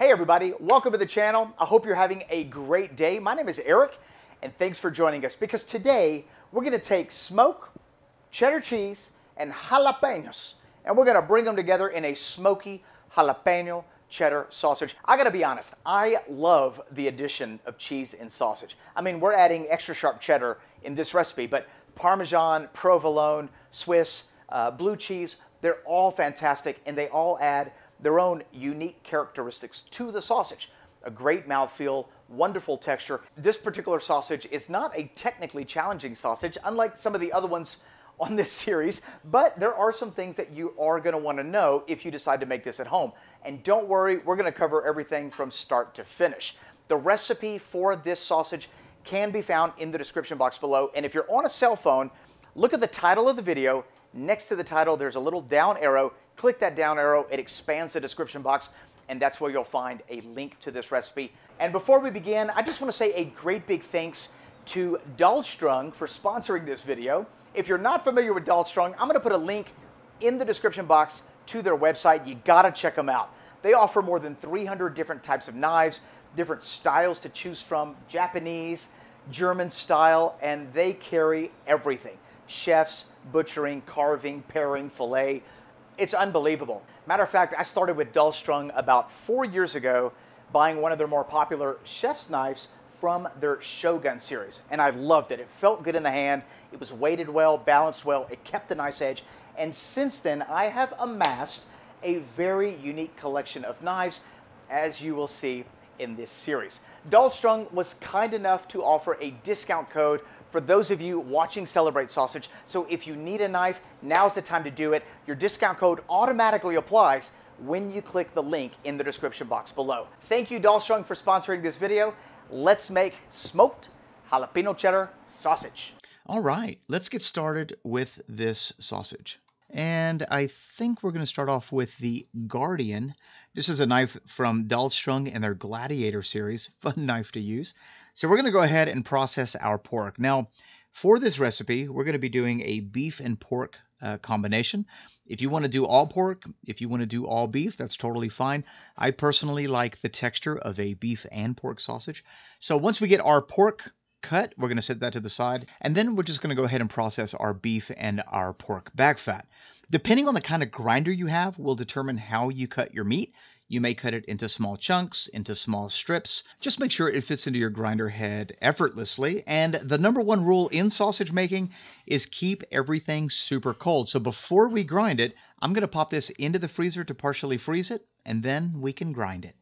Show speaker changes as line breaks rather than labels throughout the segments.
Hey everybody, welcome to the channel. I hope you're having a great day. My name is Eric and thanks for joining us because today we're going to take smoke, cheddar cheese, and jalapenos and we're going to bring them together in a smoky jalapeno cheddar sausage. I got to be honest, I love the addition of cheese in sausage. I mean, we're adding extra sharp cheddar in this recipe, but Parmesan, provolone, Swiss, uh, blue cheese, they're all fantastic and they all add their own unique characteristics to the sausage. A great mouthfeel, wonderful texture. This particular sausage is not a technically challenging sausage, unlike some of the other ones on this series, but there are some things that you are going to want to know if you decide to make this at home. And don't worry, we're going to cover everything from start to finish. The recipe for this sausage can be found in the description box below. And if you're on a cell phone, look at the title of the video. Next to the title, there's a little down arrow. Click that down arrow, it expands the description box, and that's where you'll find a link to this recipe. And before we begin, I just want to say a great big thanks to Dalstrong for sponsoring this video. If you're not familiar with Dalstrong, I'm going to put a link in the description box to their website. You got to check them out. They offer more than 300 different types of knives, different styles to choose from, Japanese, German style, and they carry everything. Chefs, butchering, carving, paring, fillet, it's unbelievable. Matter of fact, I started with Dalstrong about four years ago, buying one of their more popular chef's knives from their Shogun series, and I loved it. It felt good in the hand, it was weighted well, balanced well, it kept a nice edge, and since then I have amassed a very unique collection of knives, as you will see in this series. Dalstrong was kind enough to offer a discount code for those of you watching Celebrate Sausage. So if you need a knife, now's the time to do it. Your discount code automatically applies when you click the link in the description box below. Thank you, Dalstrong, for sponsoring this video. Let's make smoked jalapeno cheddar sausage.
All right, let's get started with this sausage. And I think we're going to start off with the Guardian. This is a knife from Dalstrong and their Gladiator series. Fun knife to use. So we're going to go ahead and process our pork. Now, for this recipe, we're going to be doing a beef and pork uh, combination. If you want to do all pork, if you want to do all beef, that's totally fine. I personally like the texture of a beef and pork sausage. So once we get our pork cut, we're going to set that to the side, and then we're just going to go ahead and process our beef and our pork back fat. Depending on the kind of grinder you have will determine how you cut your meat. You may cut it into small chunks, into small strips. Just make sure it fits into your grinder head effortlessly. And the number one rule in sausage making is keep everything super cold. So before we grind it, I'm going to pop this into the freezer to partially freeze it, and then we can grind it.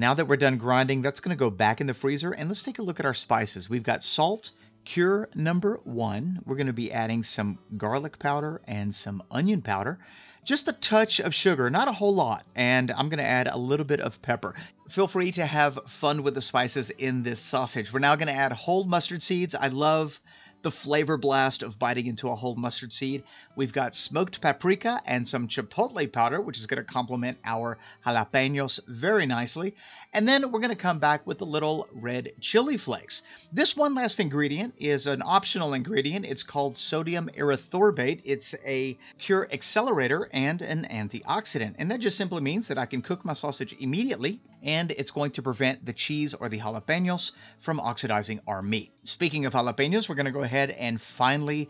Now that we're done grinding, that's going to go back in the freezer. And let's take a look at our spices. We've got salt, cure number one. We're going to be adding some garlic powder and some onion powder. Just a touch of sugar, not a whole lot. And I'm going to add a little bit of pepper. Feel free to have fun with the spices in this sausage. We're now going to add whole mustard seeds. I love the flavor blast of biting into a whole mustard seed. We've got smoked paprika and some chipotle powder, which is going to complement our jalapenos very nicely. And then we're going to come back with the little red chili flakes. This one last ingredient is an optional ingredient. It's called sodium erythorbate. It's a cure accelerator and an antioxidant. And that just simply means that I can cook my sausage immediately and it's going to prevent the cheese or the jalapenos from oxidizing our meat. Speaking of jalapenos, we're going to go ahead and finally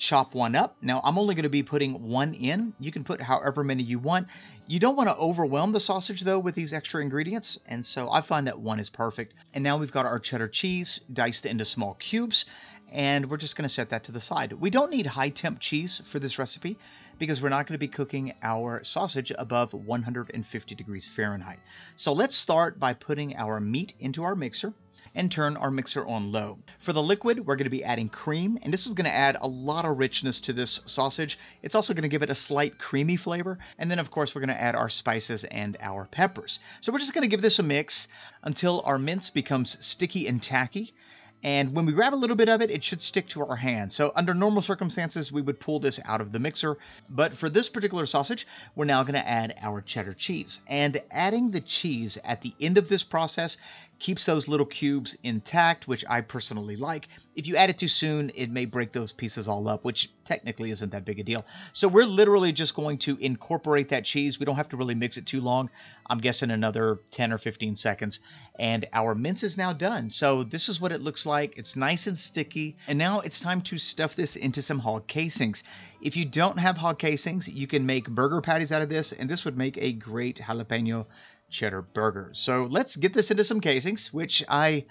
chop one up. Now, I'm only going to be putting one in. You can put however many you want. You don't want to overwhelm the sausage, though, with these extra ingredients, and so I find that one is perfect. And now we've got our cheddar cheese diced into small cubes, and we're just going to set that to the side. We don't need high temp cheese for this recipe because we're not going to be cooking our sausage above 150 degrees Fahrenheit. So let's start by putting our meat into our mixer and turn our mixer on low. For the liquid, we're going to be adding cream, and this is going to add a lot of richness to this sausage. It's also going to give it a slight creamy flavor, and then of course we're going to add our spices and our peppers. So we're just going to give this a mix until our mince becomes sticky and tacky. And when we grab a little bit of it, it should stick to our hand. So under normal circumstances, we would pull this out of the mixer. But for this particular sausage, we're now going to add our cheddar cheese. And adding the cheese at the end of this process keeps those little cubes intact, which I personally like. If you add it too soon, it may break those pieces all up, which technically isn't that big a deal. So we're literally just going to incorporate that cheese. We don't have to really mix it too long. I'm guessing another 10 or 15 seconds. And our mince is now done. So this is what it looks like. It's nice and sticky. And now it's time to stuff this into some hog casings. If you don't have hog casings, you can make burger patties out of this, and this would make a great jalapeno cheddar burger. So let's get this into some casings, which I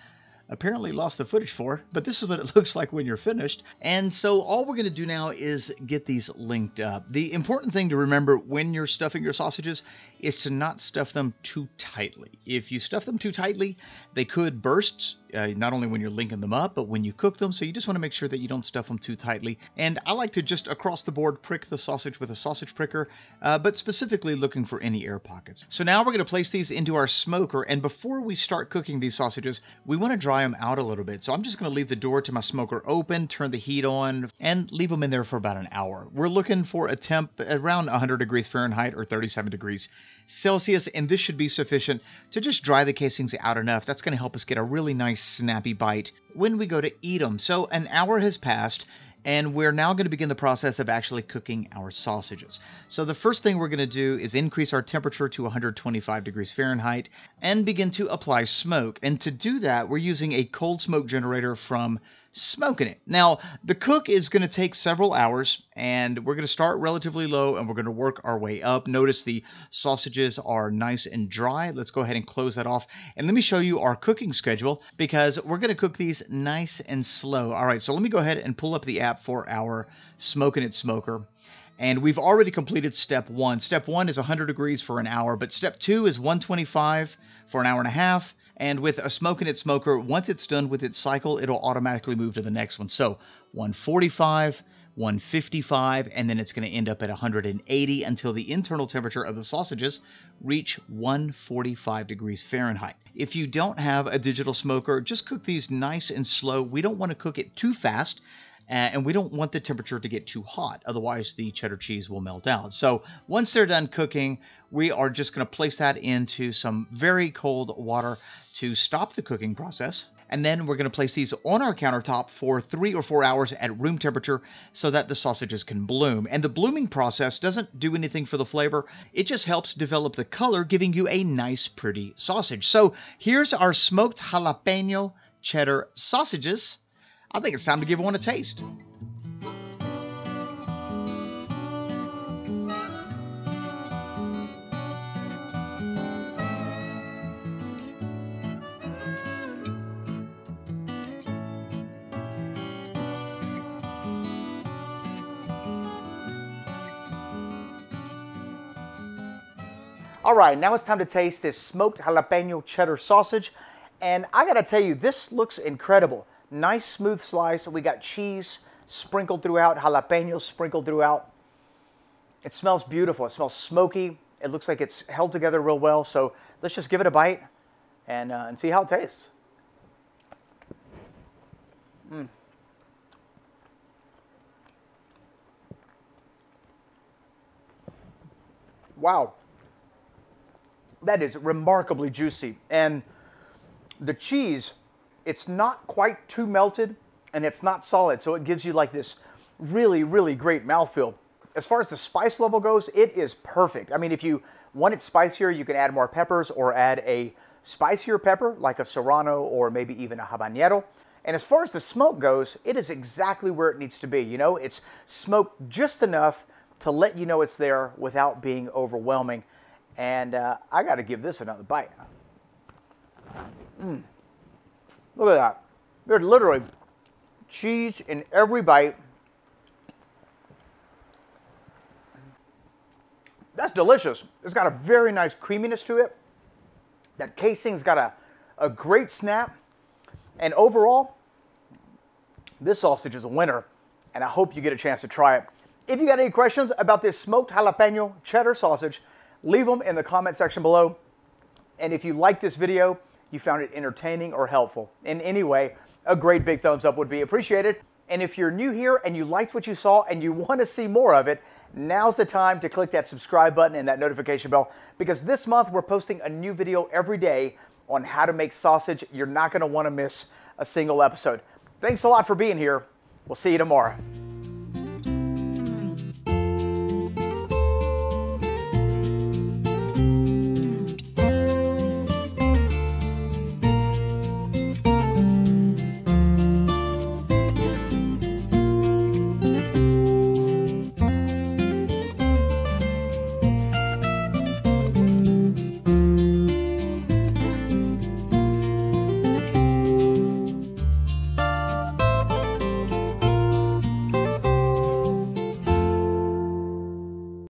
apparently lost the footage for, but this is what it looks like when you're finished. And so all we're going to do now is get these linked up. The important thing to remember when you're stuffing your sausages is to not stuff them too tightly. If you stuff them too tightly, they could burst, uh, not only when you're linking them up, but when you cook them. So you just want to make sure that you don't stuff them too tightly. And I like to just across the board prick the sausage with a sausage pricker, uh, but specifically looking for any air pockets. So now we're going to place these into our smoker. And before we start cooking these sausages, we want to dry them out a little bit. So I'm just going to leave the door to my smoker open, turn the heat on, and leave them in there for about an hour. We're looking for a temp around 100 degrees Fahrenheit or 37 degrees Celsius, and this should be sufficient to just dry the casings out enough. That's going to help us get a really nice snappy bite when we go to eat them. So an hour has passed, and we're now going to begin the process of actually cooking our sausages. So the first thing we're going to do is increase our temperature to 125 degrees Fahrenheit and begin to apply smoke. And to do that, we're using a cold smoke generator from Smokin-It. Now, the cook is going to take several hours, and we're going to start relatively low and we're going to work our way up. Notice the sausages are nice and dry. Let's go ahead and close that off. And let me show you our cooking schedule because we're going to cook these nice and slow. All right, so let me go ahead and pull up the app for our Smokin-It Smoker. And we've already completed step one. Step one is 100 degrees for an hour, but step two is 125 for an hour and a half. And with a Smokin-It Smoker, once it's done with its cycle, it'll automatically move to the next one. So 145, 155, and then it's going to end up at 180 until the internal temperature of the sausages reach 145 degrees Fahrenheit. If you don't have a digital smoker, just cook these nice and slow. We don't want to cook it too fast and we don't want the temperature to get too hot, otherwise the cheddar cheese will melt out. So once they're done cooking, we are just going to place that into some very cold water to stop the cooking process. And then we're going to place these on our countertop for three or four hours at room temperature so that the sausages can bloom. And the blooming process doesn't do anything for the flavor, it just helps develop the color, giving you a nice, pretty sausage. So here's our smoked jalapeno cheddar sausages. I think it's time to give one a taste.
All right, now it's time to taste this smoked jalapeno cheddar sausage. And I gotta tell you, this looks incredible. Nice smooth slice. We got cheese sprinkled throughout, jalapenos sprinkled throughout. It smells beautiful. It smells smoky. It looks like it's held together real well. So let's just give it a bite and, uh, and see how it tastes. Mm. Wow. That is remarkably juicy. And the cheese, it's not quite too melted and it's not solid. So it gives you like this really, really great mouthfeel. As far as the spice level goes, it is perfect. I mean, if you want it spicier, you can add more peppers or add a spicier pepper like a serrano or maybe even a habanero. And as far as the smoke goes, it is exactly where it needs to be. You know, it's smoked just enough to let you know it's there without being overwhelming. And uh, I got to give this another bite. Mm. Look at that. There's literally cheese in every bite. That's delicious. It's got a very nice creaminess to it. That casing's got a, a great snap. And overall, this sausage is a winner. And I hope you get a chance to try it. If you got any questions about this smoked jalapeno cheddar sausage, leave them in the comment section below. And if you like this video, you found it entertaining or helpful in any way, a great big thumbs up would be appreciated. And if you're new here and you liked what you saw and you want to see more of it, now's the time to click that subscribe button and that notification bell because this month we're posting a new video every day on how to make sausage. You're not going to want to miss a single episode. Thanks a lot for being here. We'll see you tomorrow.